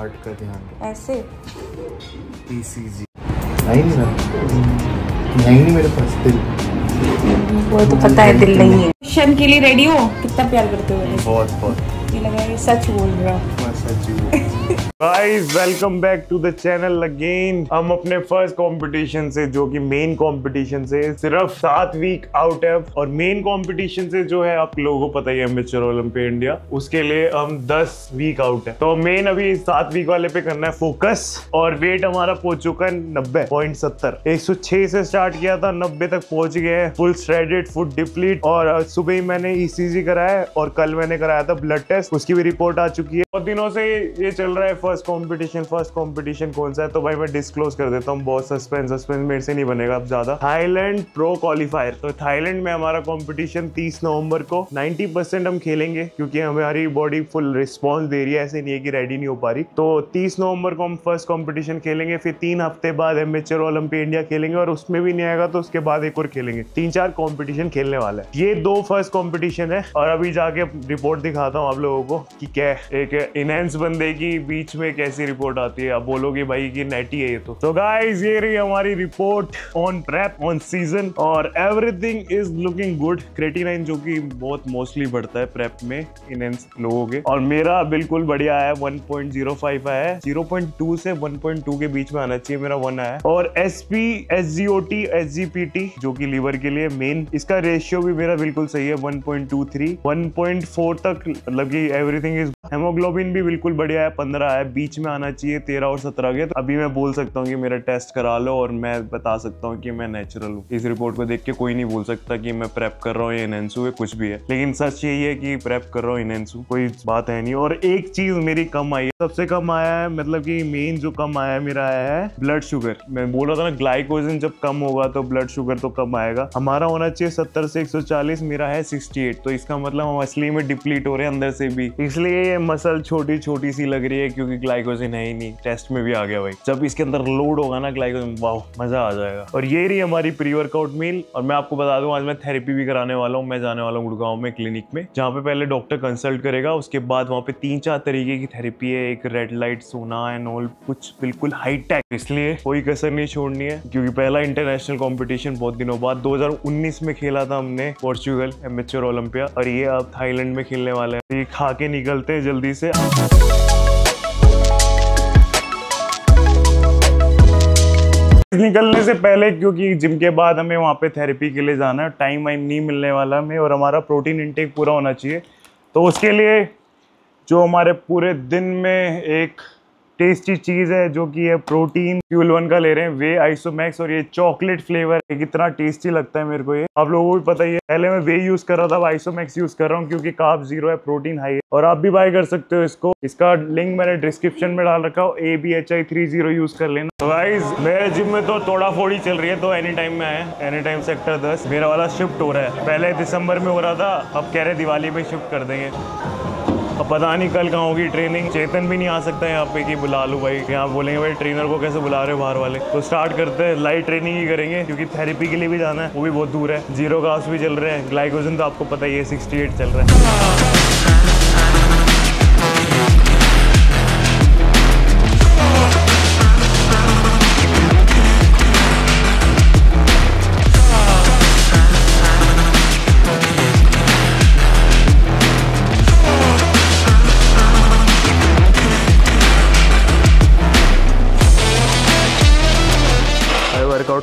Heart का ध्यान ऐसे? ईसीजी नहीं नहीं नहीं। नहीं मेरे पास दिल। वो तो पता है दिल नहीं है। क्वेश्चन के लिए रेडी हो? कितना प्यार करते हो? बहुत। बहुत ये लगा ये सच बोल रहा। हूँ मैं सच guys welcome back to the channel again हम अपने फ़र्स्ट कंपटीशन से, जो कि मेन कंपटीशन से, सिर्फ़ सात वीक आउट है। और मेन कंपटीशन से जो है, आप लोगों को पता ही है मिस्टर ओलंपिया इंडिया उसके लिए हम दस वीक आउट है। तो मेन अभी सात वीक वाले पे करना है फोकस और वेट हमारा पहुँच चुका है नब्बे पॉइंट सत्तर। एक सौ छह से स्टार्ट किया था, नब्बे तक पहुँच गए हैं। फुल स्ट्रेडेड फुट डिप्लीट और सुबह ही मैंने ईसीजी कराया है। और कल मैंने कराया था ब्लड टेस्ट उसकी भी रिपोर्ट आ चुकी है। बहुत दिनों से ये चल रहा है फ़र्स्ट कंपटीशन फ़र्स्ट कंपटीशन कौन सा है? तो भाई मैं डिस्क्लोज कर देता हूँ, बहुत सस्पेंस सस्पेंस मेरे से नहीं बनेगा अब ज़्यादा। थाईलैंड प्रो क्वालिफायर तो थाईलैंड में हमारा कॉम्पिटिशन तीस नवंबर को 90 परसेंट हम खेलेंगे, क्योंकि हमारी बॉडी फुल रिस्पॉन्स दे रही है, ऐसे नहीं है कि रेडी नहीं हो पा रही। तो 30 नवंबर को हम फ़र्स्ट कॉम्पिटिशन खेलेंगे, फिर तीन हफ़्ते बाद एमेचर ओलंपिया इंडिया खेलेंगे, और उसमें भी नहीं आएगा तो उसके बाद एक और खेलेंगे। तीन चार कॉम्पिटिशन खेलने वाला है। ये दो फ़र्स्ट कॉम्पिटिशन है, और अभी जाके रिपोर्ट दिखाता हूँ आप लोगों को कि क्या एक इनहेंस बंदे की बीच में कैसी रिपोर्ट आती है, आप बोलोगे भाई कि नेटी है ये तो। So guys, ये रही हमारी report on prep on season और everything is looking good creatinine जो कि बहुत मोस्टली बढ़ता है प्रेप में इनहेंस लोगों के। और मेरा बिल्कुल बढ़िया है 1.05 आया है। 0.2 से 1.2 के बीच में आना चाहिए, मेरा वन आया और S P S G O T S G P T जो कि लीवर के लिए मेन इसका रेशियो भी मेरा बिल्कुल सही है 1.23 1.4 तक मतलब कि एवरीथिंग इज़ हेमोग्लोबिन भी बिल्कुल बढ़िया है 15 है बीच में आना चाहिए 13 और 17 के तो अभी मैं बोल सकता हूँ कि मेरा टेस्ट करा लो और मैं बता सकता हूँ कि मैं नेचुरल हूँ। इस रिपोर्ट को देख के कोई नहीं बोल सकता कि मैं प्रेप कर रहा हूँ या कुछ भी है। लेकिन सच यही है कि प्रेप कर रहा हूँ इनहेंसू कोई बात है नहीं। और एक चीज़ मेरी कम आई है, सबसे कम आया है मतलब कि मेन जो कम आया है, मेरा आया है ब्लड शुगर मैं बोल रहा था ना ग्लाइकोजन जब कम होगा तो ब्लड शुगर तो कम आएगा। हमारा होना चाहिए सत्तर से 140 मेरा है 68 तो इसका मतलब हम असली में डिप्लीट हो रहे हैं अंदर से भी। इसलिए ये मसल छोटी छोटी सी लग रही है, क्योंकि ग्लाइकोजन है ही नहीं टेस्ट में भी आ गया भाई। जब इसके अंदर लोड होगा ना ग्लाइकोजिन वाह मज़ा आ जाएगा। और ये रही हमारी प्री वर्कआउट मील और मैं आपको बता दूँ, आज मैं थेरेपी भी कराने वाला हूँ, मैं जाने वाला हूँ गुड़गांव में क्लिनिक में, जहाँ पे पहले डॉक्टर कंसल्ट करेगा, उसके बाद वहाँ पे तीन चार तरीके की थेरेपी है, एक red light sauna and all कुछ बिल्कुल हाई टेक इसलिए कोई कसर नहीं छोड़नी है, क्योंकि पहला इंटरनेशनल कॉम्पिटिशन बहुत दिनों बाद 2019 में खेला था हमने पोर्चुगल एमेच्योर ओलंपिया और ये अब थाईलैंड में खेलने वाले हैं। ये खा के निकलते हैं जल्दी से। निकलने से पहले, क्योंकि जिम के बाद हमें वहाँ पे थेरेपी के लिए जाना है टाइम वाइम नहीं मिलने वाला हमें और हमारा प्रोटीन इनटेक पूरा होना चाहिए। तो उसके लिए जो हमारे पूरे दिन में एक टेस्टी चीज़ है, जो कि है प्रोटीन फ्यूल वन का ले रहे हैं वे आइसोमैक्स और ये चॉकलेट फ्लेवर है। कितना टेस्टी लगता है मेरे को ये। आप लोगों को भी पता ही है, पहले मैं वे यूज़ कर रहा था आइसोमैक्स यूज़ कर रहा हूँ, क्योंकि काफ ज़ीरो है प्रोटीन हाई है। और आप भी बाय कर सकते हो इसको। इसका लिंक मैंने डिस्क्रिप्शन में डाल रखा हो A B H I three zero use कर लेना। तो गाइज़ मेरे जिम में तो थोड़ा फोड़ी चल रही है तो एनी टाइम में आए एनी टाइम सेक्टर दस। मेरा वाला शिफ्ट हो रहा है। पहले दिसंबर में हो रहा था, अब कह रहे दिवाली में शिफ्ट कर देंगे। अब पता नहीं कल कहाँ होगी ट्रेनिंग चेतन भी नहीं आ सकता यहाँ पे कि बुला लूँ भाई। यहाँ बोलेंगे, भाई ट्रेनर को कैसे बुला रहे हो बाहर वाले? तो स्टार्ट करते हैं। लाइट ट्रेनिंग ही करेंगे, क्योंकि थेरेपी के लिए भी जाना है। वो भी बहुत दूर है। ज़ीरो कास्ट भी चल रहे हैं। ग्लाइकोजन तो आपको पता ही है सिक्सटी चल रहा है।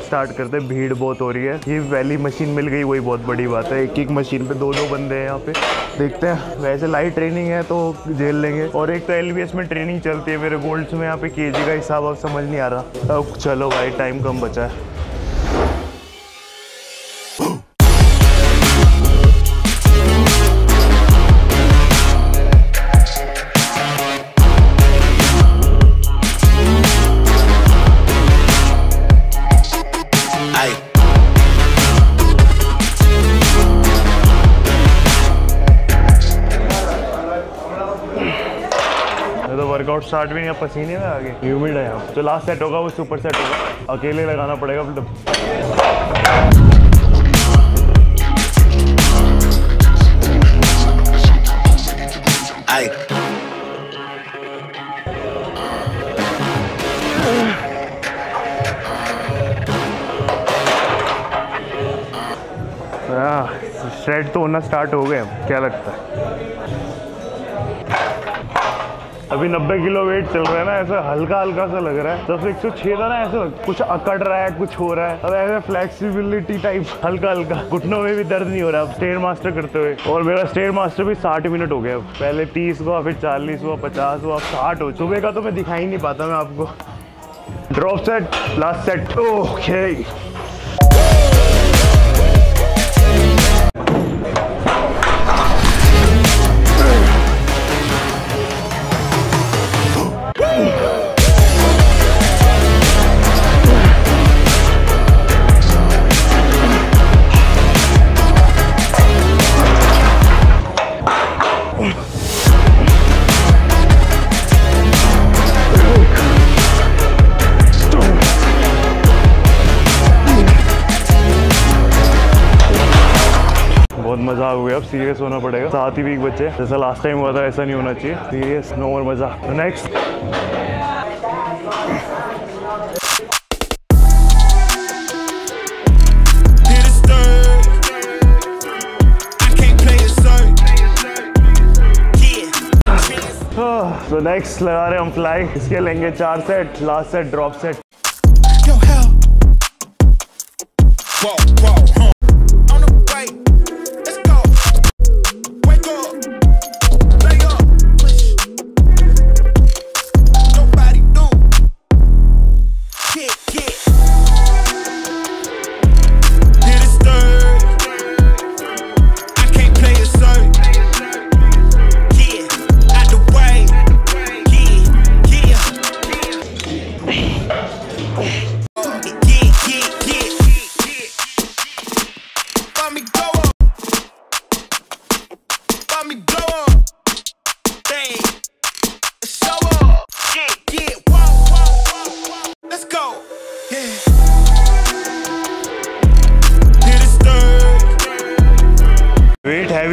स्टार्ट करते हैं। भीड़ बहुत हो रही है। ये वैली मशीन मिल गई, वही बहुत बड़ी बात है। एक एक मशीन पे दो दो बंदे हैं यहाँ पे। देखते हैं। वैसे लाइट ट्रेनिंग है तो झेल लेंगे। और एक तो एलबीएस में ट्रेनिंग चलती है। मेरे गोल्ड्स में यहाँ पे के का हिसाब अब समझ नहीं आ रहा। अब चलो भाई टाइम कम बचा है। वर्कआउट स्टार्ट भी नहीं पसीने में आगे। ह्यूमिड है यहाँ। तो लास्ट सेट होगा वो सुपर सेट होगा। अकेले लगाना पड़ेगा मतलब तो। होना स्टार्ट हो गए क्या लगता है? अभी 90 किलो वेट चल रहा है ना, ऐसा हल्का हल्का सा लग रहा है। जब एक सौ छह था ना, ऐसे कुछ अकड़ रहा है, कुछ हो रहा है। अब ऐसे फ्लेक्सिबिलिटी टाइप हल्का हल्का घुटनों में भी दर्द नहीं हो रहा अब स्टेयर मास्टर करते हुए। और मेरा स्टेयर मास्टर भी 60 मिनट हो गया पहले 30 हुआ, फिर 40 हुआ 50 हुआ 60 हो। सुबह का तो मैं दिखा ही नहीं पाता मैं आपको। Drop set last set okay serious होना पड़ेगा। साथ ही वीक बच्चे। जैसा लास्ट टाइम हुआ था ऐसा नहीं होना चाहिए। सीरियस नो और मज़ा नेक्स्ट. तो नेक्स्ट लगा रहे हम फ्लाई इसके लेंगे चार set last set drop set Yo,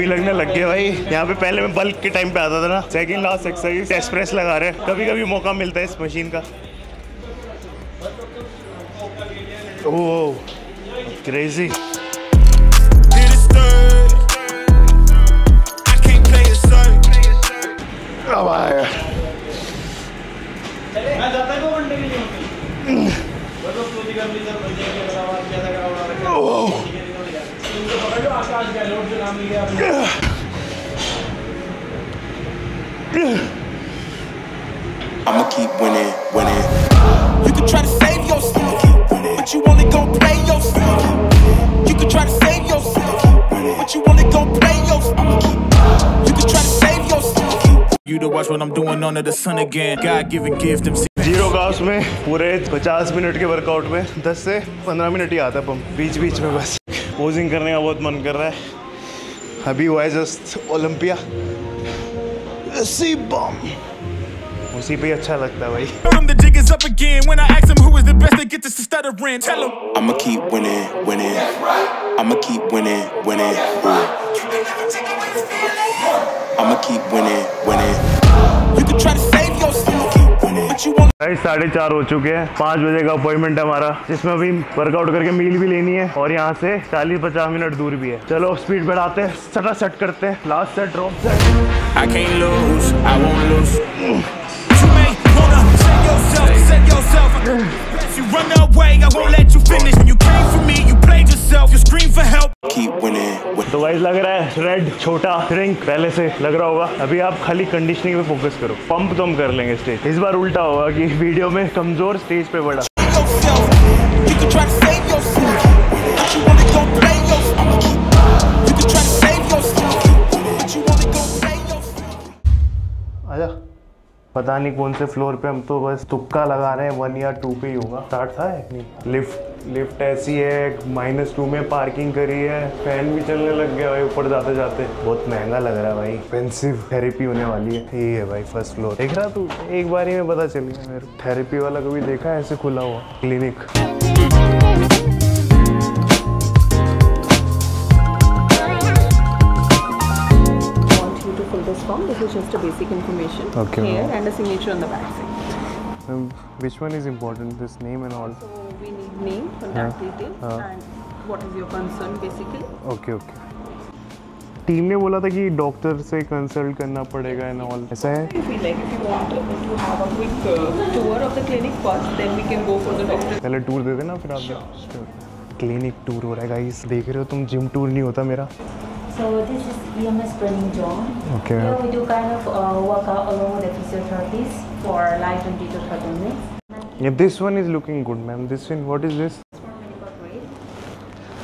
heavy लगने लग गया भाई। यहाँ पे पहले मैं बल्क के टाइम पे आता था ना। Second last exercise test press लगा रहे हैं। कभी कभी मौका मिलता है इस मशीन का। ओह crazy Hit a stir. I can't play it, sir. I'ma keep winning, winning. You can try to save yourself, but you only gon' play yourself. You can try to save yourself, but you only gon' play yourself. You can try to save yourself. You to watch what I'm doing under the sun again. God given gift, them zero cows में पूरे 50 minute के workout में 10 से 15 minute ही आता है pump बीच बीच में बस posing करने का बहुत मन कर रहा है अभी हुआ है जस्ट ओलंपिया सी बम उसी पे अच्छा लगता है भाई Them the jig is up again. When I ask them who is the best, they get this to stuttering. Tell them. I'ma keep winning, winning. I'ma keep winning, winning. I'ma keep winning, winning. You can try to you. Guys साढ़े चार हो चुके हैं। पाँच बजे का appointment है हमारा। जिसमें अभी वर्कआउट करके मील भी लेनी है और यहाँ से 40-50 मिनट दूर भी है। चलो स्पीड बढ़ाते हैं। सटा सेट करते हैं। Last set drop set yourself, you scream for help. Keep winning. तो गाइस लग रहा है रेड छोटा ड्रिंक पहले से लग रहा होगा अभी आप खाली कंडीशनिंग पे फोकस करो पंप तो हम कर लेंगे स्टेज इस बार उल्टा होगा कि वीडियो में कमज़ोर स्टेज पे बड़ा पता नहीं कौन से फ्लोर पे हम तो बस तुक्का लगा रहे हैं वन या टू पे ही होगा स्टार्ट था या नहीं लिफ्ट लिफ्ट ऐसी है माइनस टू में पार्किंग करी है फ़ैन भी चलने लग गया भाई ऊपर जाते जाते। बहुत महँगा लग रहा है भाई। एक्सपेंसिव थेरेपी होने वाली है। ये है भाई फ़र्स्ट फ्लोर देख रहा तू? एक बार ही में पता चल गया मेरे थेरेपी वाला कभी देखा है? ऐसे खुला हुआ। Clinic this form. This is just a basic information. Okay, here and a signature on the back. Side. Which one is important this name and all So we need name, contact हाँ, details, Uh. and what is your concern basically. Okay okay team ने बोला था कि doctor से consult करना पड़ेगा and all ऐसा है If we like, if you want to have a quick uh, tour of the clinic first, then we can go for the doctor. पहले टूर दे देना फिर आप क्लिनिक टूर हो रहा है गाइस देख रहे हो तुम जिम टूर नहीं होता मेरा So this is EMS training zone. Okay. Here we do kind of uh, workout along with the physiotherapist for like 20 to 30 minutes. Yeah, this one is looking good, ma'am. This one, what is this?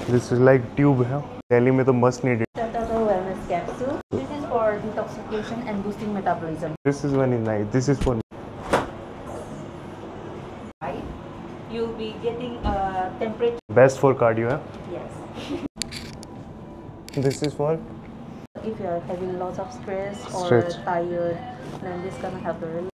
This is like tube है दिल्ली में तो must need it. Wellness capsule. This is for detoxification and boosting metabolism. This is one is nice. This is for Right? You'll be getting a temperature. best for cardio है. Yes. This is for If you are having lots of stress or tired, then this gonna help you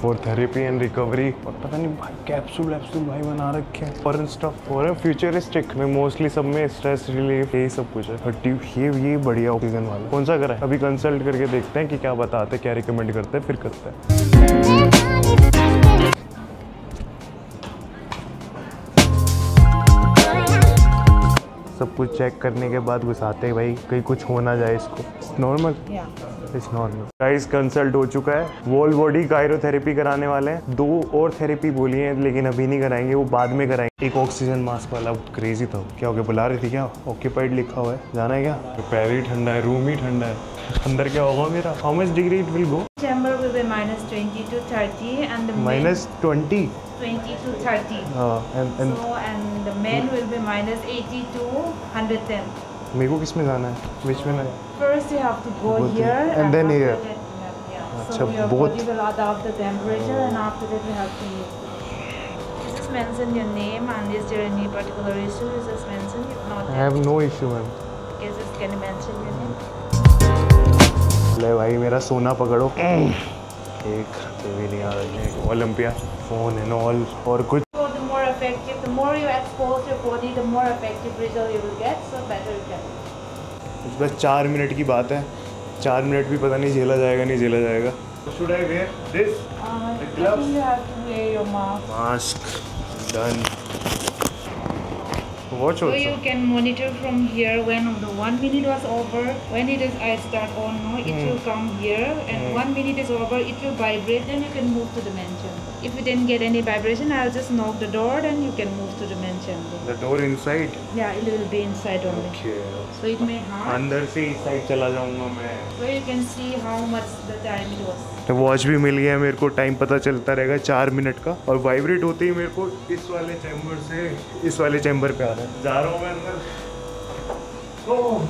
for therapy and recovery. और पता नहीं भाई capsule वैप्सूल भाई बना रखे हैं। Foreign stuff और फ्यूचरिस्टिक में मोस्टली सब में स्ट्रेस रिलीफ यही सब कुछ है। बट ये ये बढ़िया ऑक्सीजन वाला। कौन सा करा है? अभी कंसल्ट करके देखते हैं कि क्या बताते हैं क्या रिकमेंड करते हैं फिर करते हैं। सब कुछ चेक करने के बाद घुसाते हैं भाई कहीं कुछ हो ना जाए इसको। Normal it's normal guys consult हो चुका है। वॉल बॉडी कायरोथेरेपी कराने वाले हैं। दो और थेरेपी बोली है लेकिन अभी नहीं कराएँगे वो बाद में कराएँगे। एक ऑक्सीजन मास्क वाला क्रेजी था। क्या हो गया बुला रही थी क्या? ऑक्यूपाइड लिखा हुआ है। जाना है क्या? पैर ही ठंडा है रूम ही ठंडा है। अंदर क्या होगा मेरा? How much degree it will go Chamber will be minus 20 to 30 and the men minus twenty 20 to 30. हाँ and and So and the men will be minus 80 to 110. मेरे को किसमें जाना है विच में ना First you have to go Go to- here and then after here. that you have- yeah. Acha, So your both. body will adapt the temperature and after that you have to move. Just mention your name and is there any particular issue? Just mention if not. I have no issue ma'am Okay, just can you mention your name? ले भाई मेरा सोना पकड़ो एक तो भी नहीं आ रही है ओलंपिया फ़ोन एंड ऑल और कुछ So the more effective, the more you expose your body, the more effective result you will get. So better you get. बस चार मिनट की बात है चार मिनट भी पता नहीं झेला जाएगा नहीं झेला जाएगा should I wear this Uh, I gloves? think you have to wear your mask. Mask done watch So also you can monitor from here when the one minute was over. When it is I start on, no, it mm. will come here, and mm. one minute is over, it will vibrate. Then you can move to the mansion. If you didn't get any vibration, I'll just knock the door, and you can move to the mansion. The door inside Yeah, it will be inside only. Okay. So it may hurt. अंदर से इस side चला जाऊँगा मैं So you can see how much the time it was. तो watch भी मिल गया मेरे को टाइम पता चलता रहेगा चार मिनट का और वाइब्रेट होते ही मेरे को इस वाले चैम्बर से इस वाले चैम्बर पे आ रहा है जा रहा हूँ मैं अंदर ओह,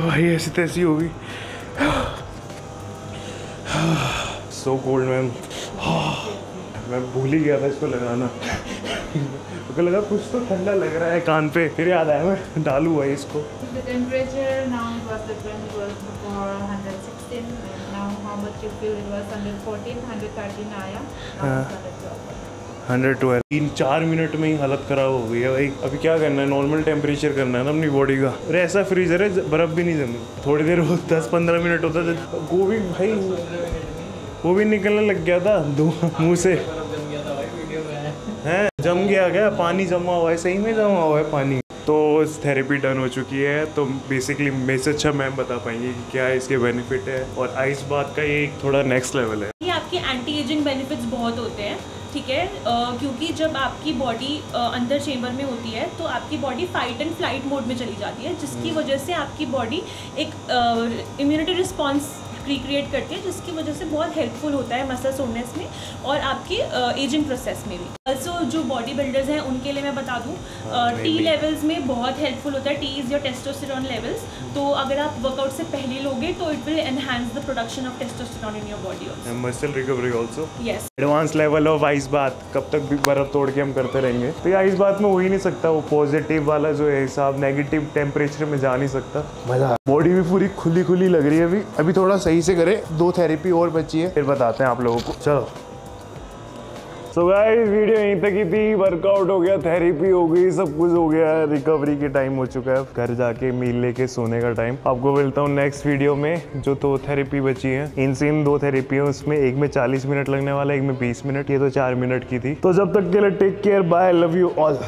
भाई ऐसी तो तैसी होगी। सो कोल्ड मैम मैं भूल ही गया था इसको लगाना। मुझे लगा कुछ तो ठंडा लग रहा है कान पे। फिर याद आया मैं डालू भाई इसको। Now it's 112. Hundred twelve. तीन चार मिनट में ही हालत खराब हो गई है भाई। अभी क्या करना है? नॉर्मल टेम्परेचर करना है ना अपनी बॉडी का। अरे ऐसा फ्रीजर है बर्फ़ भी नहीं जमी। थोड़ी देर वो दस पंद्रह मिनट होता था वो भी भाई वो भी निकलने लग गया था दो मुँह से। हैं जम गया क्या? पानी जमा हुआ है सही में जमा हुआ है पानी। तो थेरेपी डन हो चुकी है तो बेसिकली मेरे से अच्छा मैम बता पाएँगे कि क्या इसके बेनिफिट है। और आइस बात का ये एक थोड़ा नेक्स्ट लेवल है। ये आपके एंटी एजिंग बेनिफिट्स बहुत होते हैं। ठीक है? क्योंकि जब आपकी बॉडी अंदर चेम्बर में होती है तो आपकी body fight and flight mode में चली जाती है जिसकी वजह से आपकी बॉडी एक इम्यूनिटी रिस्पॉन्स रिक्रिएट करती है जिसकी वजह से बहुत हेल्पफुल होता है मसल सोनेस में और आपकी एजिंग प्रोसेस में भी। ऑल्सो जो बॉडी बिल्डर्स हैं उनके लिए मैं बता दूँ टी लेवल्स में बहुत हेल्पफुल होता है। T is your testosterone levels तो अगर आप वर्कआउट से पहले लोगे तो it will enhance the production of testosterone in your body muscle recovery also yes advance level of ice बात कब तक भी बर्फ़ तोड़ के हम करते रहेंगे? तो ये आइस बात में हो ही नहीं सकता। वो पॉजिटिव वाला जो है हिसाब नेगेटिव टेम्परेचर में जा नहीं सकता। मज़ा बॉडी भी पूरी खुली खुली लग रही है अभी। अभी थोड़ा सही से करे, दो थेरेपी और बची है। फिर बताते हैं आप लोगों को। चलो। सो गाइस वीडियो यहीं तक ही थी। वर्कआउट हो गया थेरेपी हो गई, सब कुछ हो गया रिकवरी के टाइम हो चुका है। घर जाके मील लेके सोने का टाइम आपको मिलता हूँ नेक्स्ट वीडियो में, जो दो तो थेरेपी बची है। इन सेम दो थेरेपी है, उसमें एक में 40 मिनट लगने वाला है, एक में 20 मिनट ये तो चार मिनट की थी। तो जब तक के लिए take care bye love you all